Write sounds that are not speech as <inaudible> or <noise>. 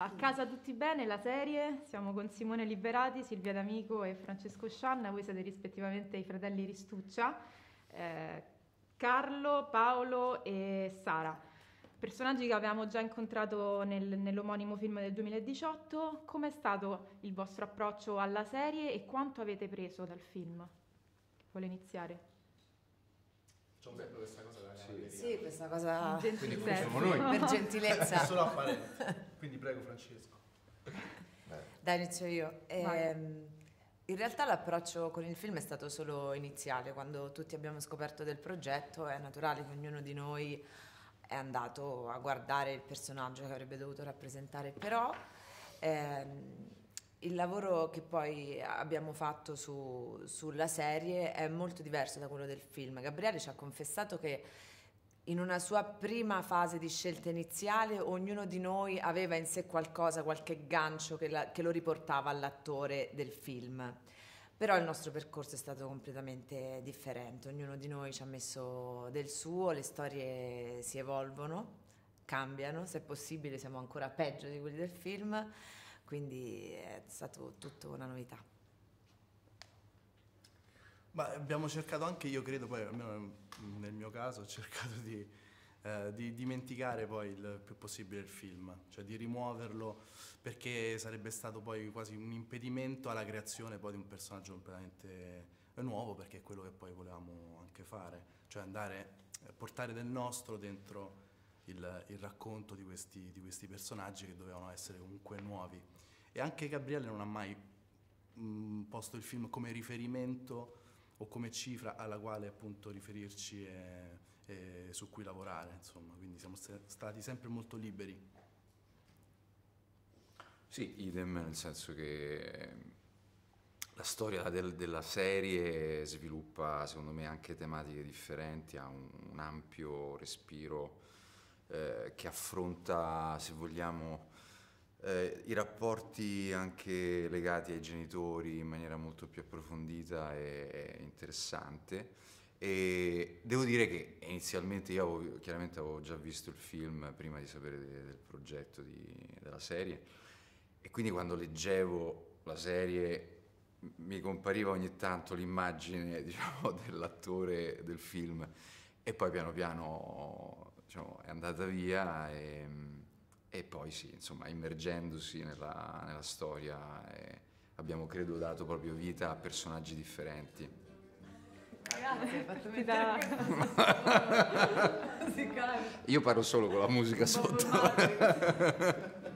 A casa tutti bene, la serie, siamo con Simone Liberati, Silvia D'Amico e Francesco Scianna, voi siete rispettivamente i fratelli Ristuccia, eh, Carlo, Paolo e Sara. Personaggi che avevamo già incontrato nel, nell'omonimo film del 2018, com'è stato il vostro approccio alla serie e quanto avete preso dal film? Vuole iniziare? C'ho sempre questa cosa della sì. sì, questa cosa Quindi siamo noi. per <laughs> gentilezza. Solo apparente. Quindi prego Francesco. Dai, inizio io. Ehm, in realtà l'approccio con il film è stato solo iniziale, quando tutti abbiamo scoperto del progetto è naturale che ognuno di noi è andato a guardare il personaggio che avrebbe dovuto rappresentare, però ehm, il lavoro che poi abbiamo fatto su, sulla serie è molto diverso da quello del film. Gabriele ci ha confessato che in una sua prima fase di scelta iniziale ognuno di noi aveva in sé qualcosa, qualche gancio che, la, che lo riportava all'attore del film. Però il nostro percorso è stato completamente differente, ognuno di noi ci ha messo del suo, le storie si evolvono, cambiano, se possibile siamo ancora peggio di quelli del film quindi è stato tutto una novità. Ma abbiamo cercato anche, io credo, poi almeno nel mio caso, ho cercato di, eh, di, dimenticare poi il più possibile il film, cioè di rimuoverlo perché sarebbe stato poi quasi un impedimento alla creazione poi di un personaggio completamente nuovo perché è quello che poi volevamo anche fare, cioè andare a portare del nostro dentro il, il racconto di questi, di questi, personaggi che dovevano essere comunque nuovi. E anche Gabriele non ha mai mh, posto il film come riferimento o come cifra alla quale appunto riferirci e, e su cui lavorare, insomma, quindi siamo stati sempre molto liberi. Sì, idem, nel senso che la storia del, della serie sviluppa secondo me anche tematiche differenti, ha un, un ampio respiro eh, che affronta, se vogliamo, eh, i rapporti anche legati ai genitori in maniera molto più approfondita e, e interessante. E devo dire che inizialmente io avevo, chiaramente avevo già visto il film prima di sapere de, del progetto di, della serie e quindi quando leggevo la serie mi compariva ogni tanto l'immagine <laughs> diciamo, dell'attore del film e poi piano piano diciamo, è andata via e, e, poi sì, insomma, immergendosi nella, nella storia eh, abbiamo credo dato proprio vita a personaggi differenti. Grazie, fatto mettere <laughs> <laughs> Io parlo solo con la musica sotto. <laughs>